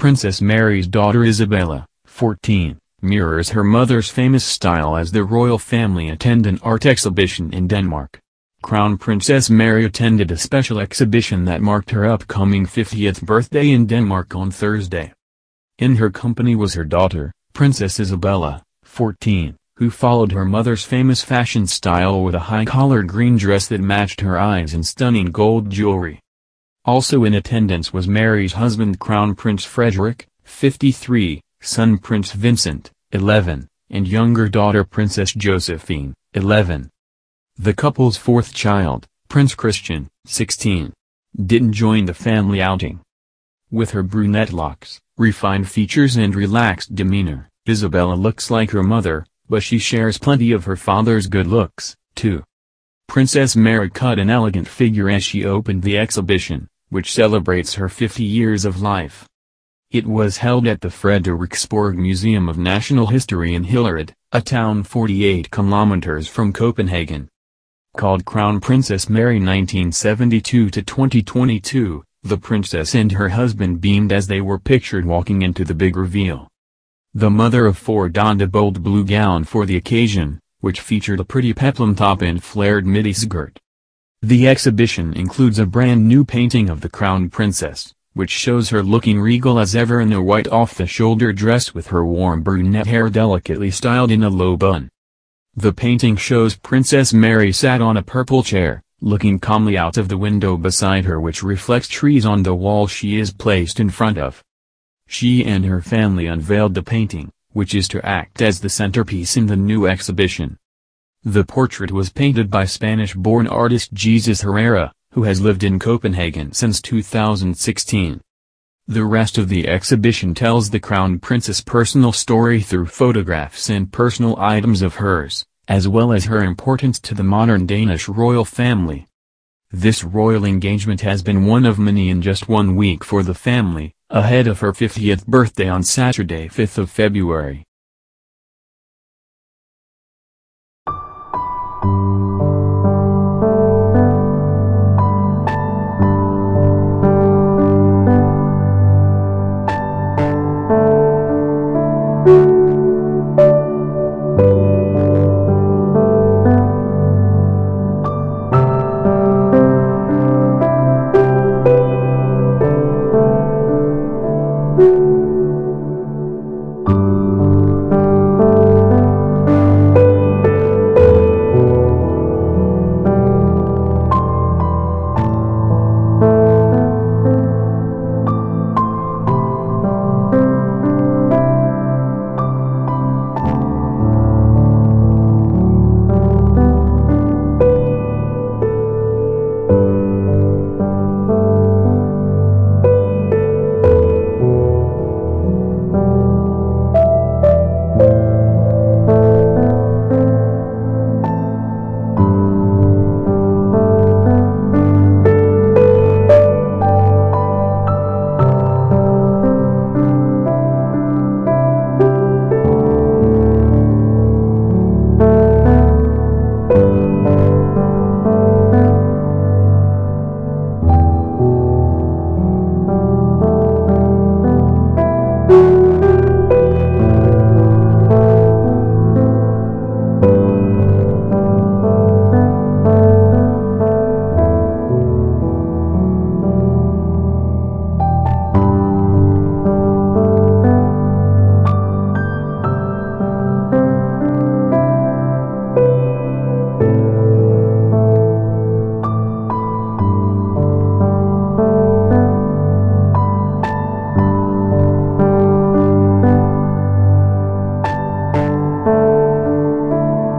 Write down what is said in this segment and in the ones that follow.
Princess Mary's daughter Isabella, 14, mirrors her mother's famous style as the royal family attend an art exhibition in Denmark. Crown Princess Mary attended a special exhibition that marked her upcoming 50th birthday in Denmark on Thursday. In her company was her daughter, Princess Isabella, 14, who followed her mother's famous fashion style with a high-collared green dress that matched her eyes and stunning gold jewelry. Also in attendance was Mary's husband Crown Prince Frederick, 53, son Prince Vincent, 11, and younger daughter Princess Josephine, 11. The couple's fourth child, Prince Christian, 16, didn't join the family outing. With her brunette locks, refined features and relaxed demeanor, Isabella looks like her mother, but she shares plenty of her father's good looks, too. Princess Mary cut an elegant figure as she opened the exhibition, which celebrates her 50 years of life. It was held at the Frederiksborg Museum of National History in Hillerød, a town 48 kilometers from Copenhagen. Called Crown Princess Mary 1972-2022, the princess and her husband beamed as they were pictured walking into the big reveal. The mother of four donned a bold blue gown for the occasion, which featured a pretty peplum top and flared midi skirt. The exhibition includes a brand new painting of the crown princess, which shows her looking regal as ever in a white off-the-shoulder dress with her warm brunette hair delicately styled in a low bun. The painting shows Princess Mary sat on a purple chair, looking calmly out of the window beside her which reflects trees on the wall she is placed in front of. She and her family unveiled the painting, which is to act as the centerpiece in the new exhibition. The portrait was painted by Spanish-born artist Jesus Herrera, who has lived in Copenhagen since 2016. The rest of the exhibition tells the Crown Princess' personal story through photographs and personal items of hers, as well as her importance to the modern Danish royal family. This royal engagement has been one of many in just one week for the family, ahead of her 50th birthday on Saturday 5th of February.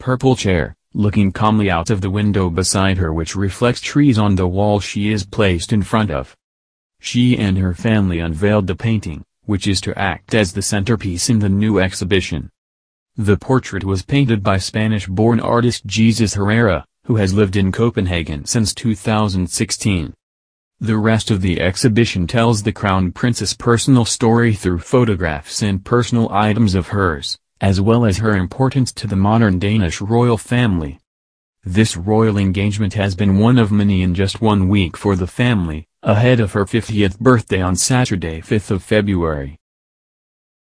purple chair, looking calmly out of the window beside her which reflects trees on the wall she is placed in front of. She and her family unveiled the painting, which is to act as the centerpiece in the new exhibition. The portrait was painted by Spanish-born artist Jesus Herrera, who has lived in Copenhagen since 2016. The rest of the exhibition tells the Crown Princess' personal story through photographs and personal items of hers, as well as her importance to the modern Danish royal family. This royal engagement has been one of many in just one week for the family, ahead of her 50th birthday on Saturday 5th of February.